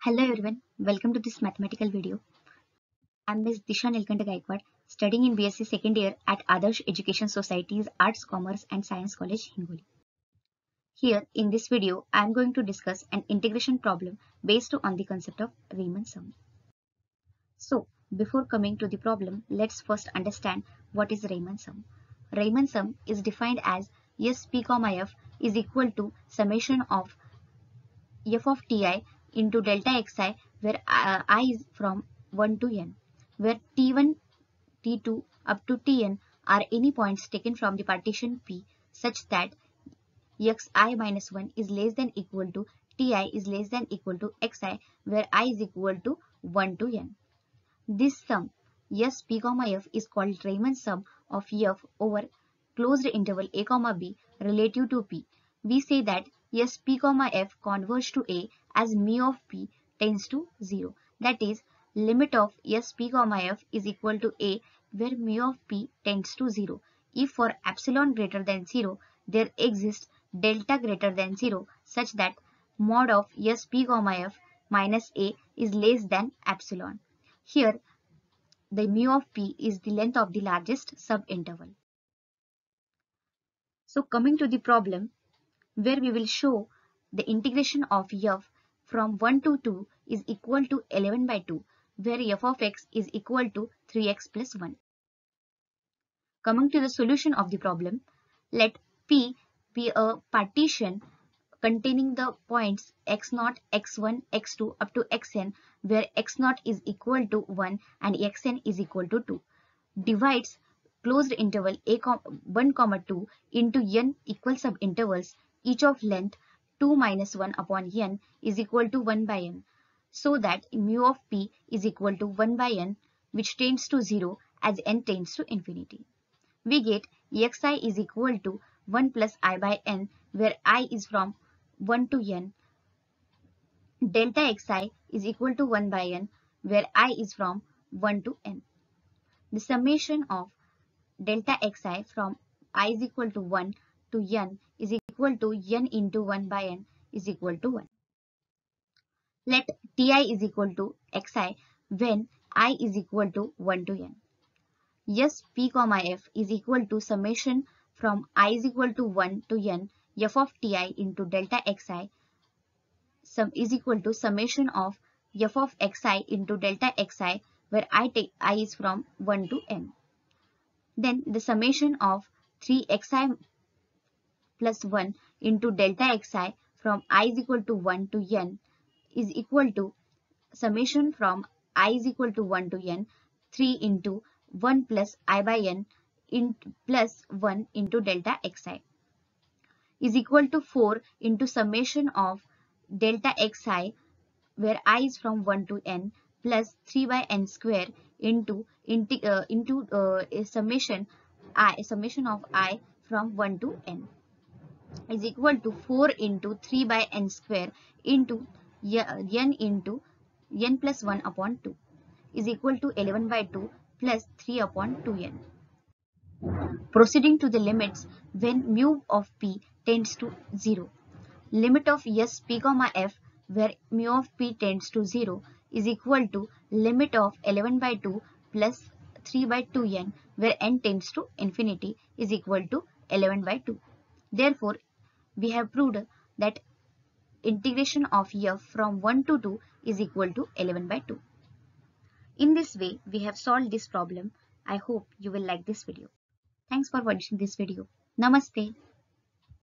Hello everyone, welcome to this mathematical video. I'm Ms. Disha Nilkanta Gaikwad, studying in BSc second year at Adarsh Education Society's Arts, Commerce and Science College, Hingoli. Here in this video, I'm going to discuss an integration problem based on the concept of Riemann sum. So, before coming to the problem, let's first understand what is Riemann sum. Riemann sum is defined as S p f is equal to summation of f of ti into delta xi where uh, i is from 1 to n where t1 t2 up to tn are any points taken from the partition p such that xi minus 1 is less than equal to ti is less than equal to xi where i is equal to 1 to n. This sum S p comma f is called Riemann sum of f over closed interval a comma b relative to p. We say that S p comma f converge to a as mu of p tends to 0. That is limit of S p comma f is equal to a where mu of p tends to 0. If for epsilon greater than 0 there exists delta greater than 0 such that mod of S p comma f minus a is less than epsilon. Here the mu of p is the length of the largest subinterval. So coming to the problem where we will show the integration of f from 1 to 2 is equal to 11 by 2 where f of x is equal to 3x plus 1. Coming to the solution of the problem, let P be a partition containing the points x0, x1, x2 up to xn where x0 is equal to 1 and xn is equal to 2. Divides closed interval a 1 comma 2 into n equal subintervals each of length 2 minus 1 upon n is equal to 1 by n so that mu of p is equal to 1 by n which tends to 0 as n tends to infinity. We get xi is equal to 1 plus i by n where i is from 1 to n. Delta xi is equal to 1 by n where i is from 1 to n. The summation of delta xi from i is equal to 1 to n is equal to n into 1 by n is equal to 1. Let ti is equal to xi when i is equal to 1 to n. S, p comma f is equal to summation from i is equal to 1 to n f of ti into delta xi sum is equal to summation of f of xi into delta xi where i take i is from 1 to n. Then the summation of 3xi plus 1 into delta xi from i is equal to 1 to n is equal to summation from i is equal to 1 to n 3 into 1 plus i by n in plus 1 into delta xi is equal to 4 into summation of delta xi where i is from 1 to n plus 3 by n square into into, uh, into uh, summation i summation of i from 1 to n is equal to 4 into 3 by n square into n into n plus 1 upon 2 is equal to 11 by 2 plus 3 upon 2n. Proceeding to the limits when mu of p tends to 0. Limit of s p comma f where mu of p tends to 0 is equal to limit of 11 by 2 plus 3 by 2n where n tends to infinity is equal to 11 by 2. Therefore, we have proved that integration of f from 1 to 2 is equal to 11 by 2. In this way, we have solved this problem. I hope you will like this video. Thanks for watching this video. Namaste.